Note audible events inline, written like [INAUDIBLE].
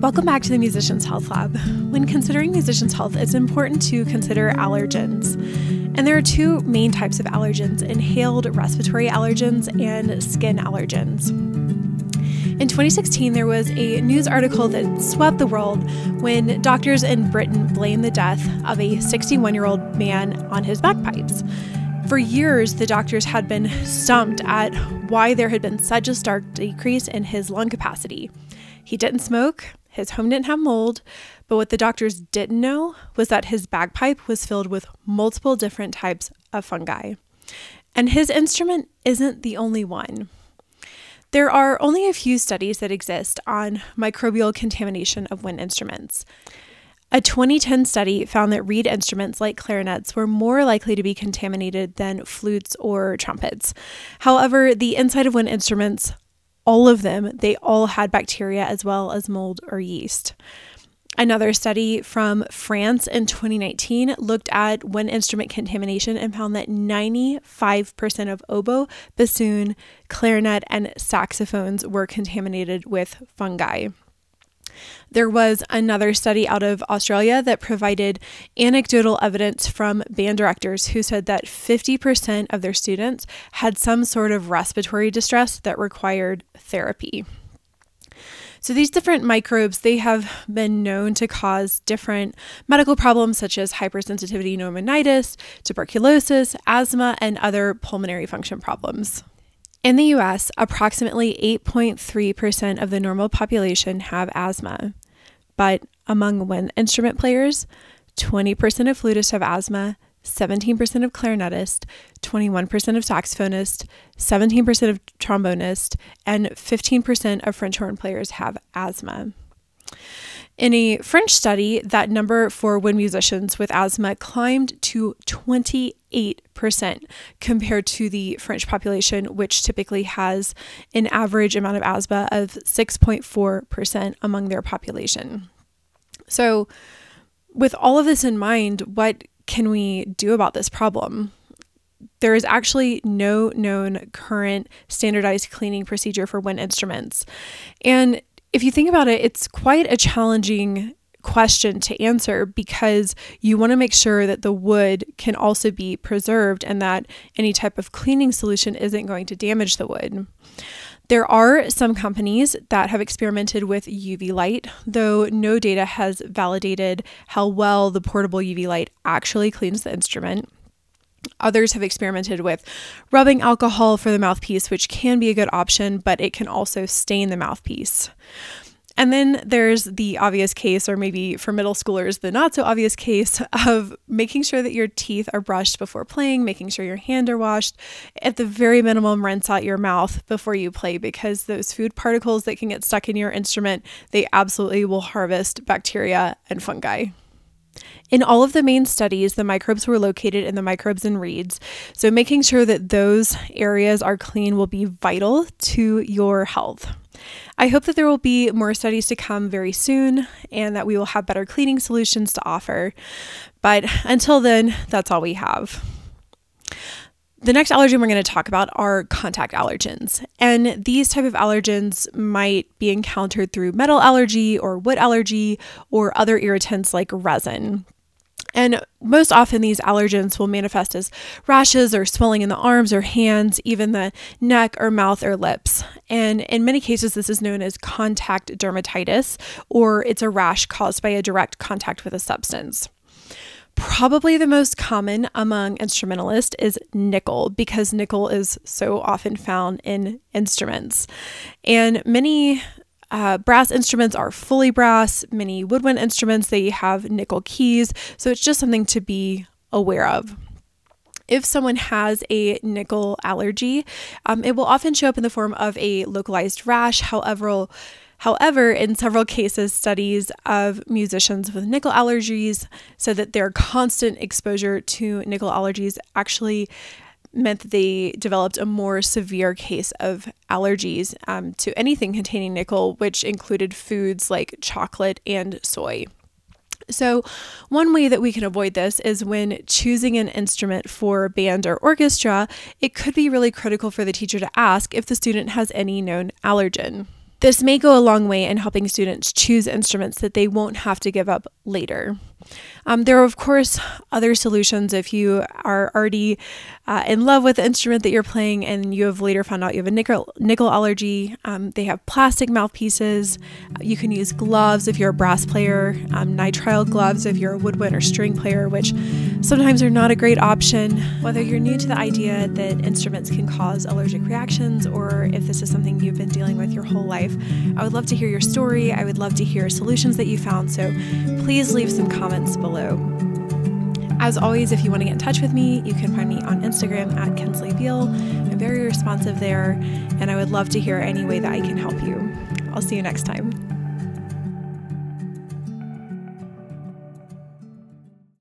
Welcome back to the Musician's Health Lab. When considering musician's health, it's important to consider allergens. And there are two main types of allergens inhaled respiratory allergens and skin allergens. In 2016, there was a news article that swept the world when doctors in Britain blamed the death of a 61 year old man on his bagpipes. For years, the doctors had been stumped at why there had been such a stark decrease in his lung capacity. He didn't smoke, his home didn't have mold, but what the doctors didn't know was that his bagpipe was filled with multiple different types of fungi. And his instrument isn't the only one. There are only a few studies that exist on microbial contamination of wind instruments. A 2010 study found that reed instruments like clarinets were more likely to be contaminated than flutes or trumpets. However, the inside of wind instruments all of them, they all had bacteria as well as mold or yeast. Another study from France in 2019 looked at wind instrument contamination and found that 95% of oboe, bassoon, clarinet, and saxophones were contaminated with fungi. There was another study out of Australia that provided anecdotal evidence from band directors who said that 50% of their students had some sort of respiratory distress that required therapy. So these different microbes, they have been known to cause different medical problems such as hypersensitivity pneumonitis, tuberculosis, asthma, and other pulmonary function problems. In the US, approximately 8.3% of the normal population have asthma. But among wind instrument players, 20% of flutists have asthma, 17% of clarinetists, 21% of saxophonists, 17% of trombonists, and 15% of French horn players have asthma. In a French study, that number for wind musicians with asthma climbed to 28% compared to the French population, which typically has an average amount of asthma of 6.4% among their population. So, with all of this in mind, what can we do about this problem? There is actually no known current standardized cleaning procedure for wind instruments. And if you think about it, it's quite a challenging question to answer because you want to make sure that the wood can also be preserved and that any type of cleaning solution isn't going to damage the wood. There are some companies that have experimented with UV light, though no data has validated how well the portable UV light actually cleans the instrument. Others have experimented with rubbing alcohol for the mouthpiece, which can be a good option, but it can also stain the mouthpiece. And then there's the obvious case, or maybe for middle schoolers, the not so obvious case [LAUGHS] of making sure that your teeth are brushed before playing, making sure your hands are washed. At the very minimum, rinse out your mouth before you play because those food particles that can get stuck in your instrument, they absolutely will harvest bacteria and fungi. In all of the main studies, the microbes were located in the microbes and reeds. So, making sure that those areas are clean will be vital to your health. I hope that there will be more studies to come very soon and that we will have better cleaning solutions to offer. But until then, that's all we have. The next allergen we're going to talk about are contact allergens. And these type of allergens might be encountered through metal allergy or wood allergy or other irritants like resin. And most often, these allergens will manifest as rashes or swelling in the arms or hands, even the neck or mouth or lips. And in many cases, this is known as contact dermatitis, or it's a rash caused by a direct contact with a substance. Probably the most common among instrumentalists is nickel because nickel is so often found in instruments. And many uh, brass instruments are fully brass. Many woodwind instruments, they have nickel keys. So it's just something to be aware of. If someone has a nickel allergy, um, it will often show up in the form of a localized rash. However, However, in several cases, studies of musicians with nickel allergies said that their constant exposure to nickel allergies actually meant that they developed a more severe case of allergies um, to anything containing nickel, which included foods like chocolate and soy. So, one way that we can avoid this is when choosing an instrument for band or orchestra, it could be really critical for the teacher to ask if the student has any known allergen. This may go a long way in helping students choose instruments that they won't have to give up later. Um, there are, of course, other solutions if you are already uh, in love with the instrument that you're playing and you have later found out you have a nickel, nickel allergy. Um, they have plastic mouthpieces. You can use gloves if you're a brass player, um, nitrile gloves if you're a woodwind or string player, which sometimes are not a great option. Whether you're new to the idea that instruments can cause allergic reactions or if this is something you've been dealing with your whole life, I would love to hear your story. I would love to hear solutions that you found. So please leave some comments below. As always, if you want to get in touch with me, you can find me on Instagram at Kensley Behel. I'm very responsive there, and I would love to hear any way that I can help you. I'll see you next time.